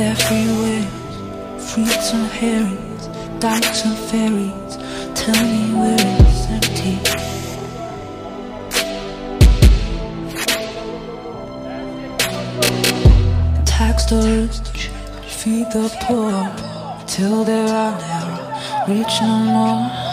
everywhere. Fruits and herrings, dykes and fairies. Tell me where it's empty. Tax the rich, feed the poor, till they're now rich no more.